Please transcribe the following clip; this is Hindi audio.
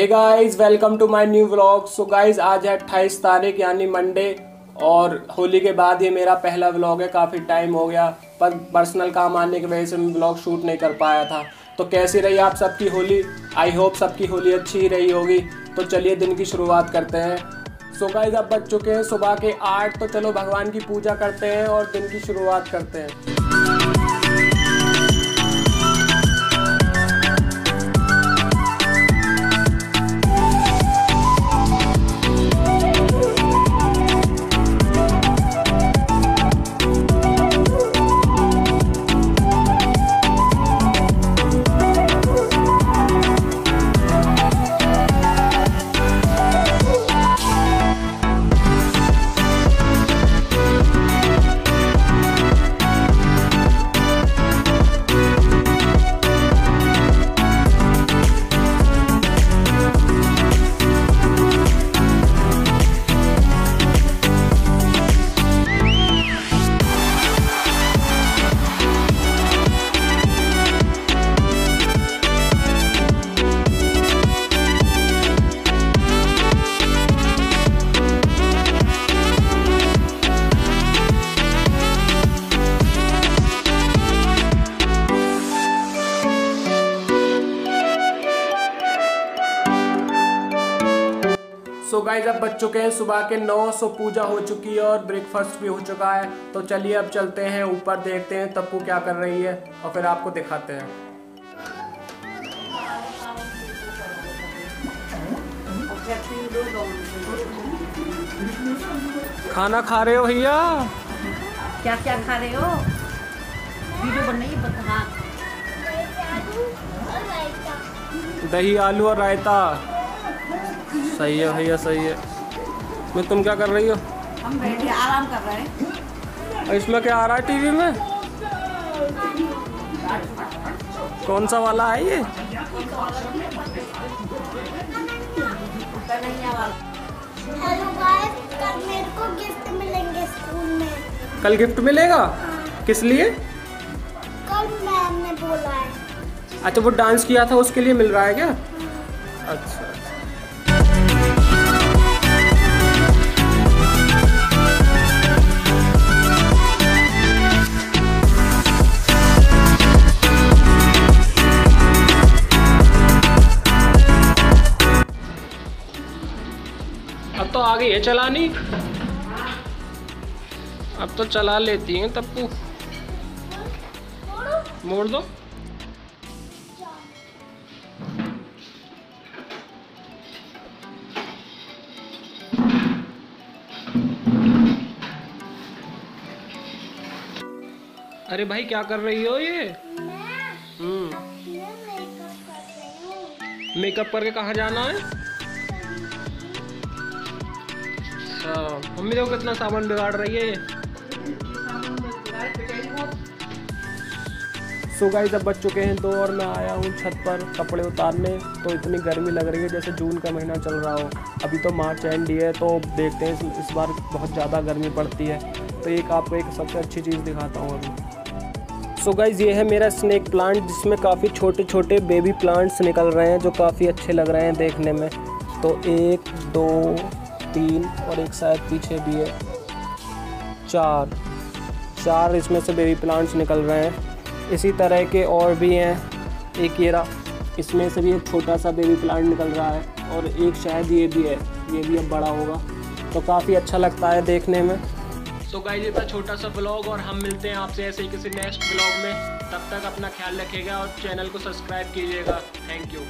Hey guys welcome to my new vlog so guys आज है अट्ठाईस तारीख, यानी मंडे और होली के बाद ये मेरा पहला व्लॉग है। काफ़ी टाइम हो गया, पर पर्सनल काम आने की वजह से मैं व्लॉग शूट नहीं कर पाया था। तो कैसी रही आप सबकी होली? आई होप सबकी होली अच्छी ही रही होगी। तो चलिए दिन की शुरुआत करते हैं। सो गाइस अब बज चुके हैं सुबह के आठ तो चलो भगवान की पूजा करते हैं और दिन की शुरुआत करते हैं। सो गाइज़ अब बज चुके हैं सुबह के नौ सो पूजा हो चुकी है और ब्रेकफास्ट भी हो चुका है तो चलिए अब चलते हैं ऊपर देखते हैं तप्पू क्या कर रही है और फिर आपको दिखाते हैं। खाना खा रहे हो भैया? क्या क्या खा रहे हो? वीडियो बन रही हाँ दही आलू और रायता। सही है भैया सही है। मैं तुम क्या कर रही हो? हम बैठे आराम कर रहे हैं। इसमें क्या आ रहा है टीवी में? कौन सा वाला है ये? हेलो गाइस कल मेरे को गिफ्ट मिलेंगे स्कूल में कल गिफ्ट मिलेगा? किस लिए? कल मैम ने बोला है। अच्छा वो डांस किया था उसके लिए मिल रहा है क्या? अच्छा। आ गई है चलानी अब तो चला लेती हैं तप्पू मोड़ दो। अरे भाई क्या कर रही हो ये? हम्म। मैं मेकअप कर रही मेकअप करके कहाँ जाना है? मम्मी देखो कितना सामान बिगाड़ रही है सो गाइस अब बज चुके हैं दो और मैं आया हूँ छत पर कपड़े उतारने। तो इतनी गर्मी लग रही है जैसे जून का महीना चल रहा हो। अभी तो मार्च एंड ही है तो देखते हैं इस, इस बार बहुत ज़्यादा गर्मी पड़ती है। तो एक आपको एक सबसे अच्छी चीज़ दिखाता हूँ अभी। सो गाइज़ ये है मेरा स्नैक प्लांट जिसमें काफ़ी छोटे छोटे बेबी प्लांट्स निकल रहे हैं जो काफ़ी अच्छे लग रहे हैं देखने में। तो एक दो तीन और एक शायद पीछे भी है। चार। चार इसमें से बेबी प्लांट्स निकल रहे हैं। इसी तरह के और भी हैं। एक ये रहा। इसमें से भी एक छोटा सा बेबी प्लांट निकल रहा है और एक शायद ये भी है। ये भी अब बड़ा होगा। तो काफ़ी अच्छा लगता है देखने में। सो गाइस ये था छोटा सा ब्लॉग और हम मिलते हैं आपसे ऐसे ही किसी नेक्स्ट ब्लॉग में। तब तक अपना ख्याल रखिएगा और चैनल को सब्सक्राइब कीजिएगा। Thank you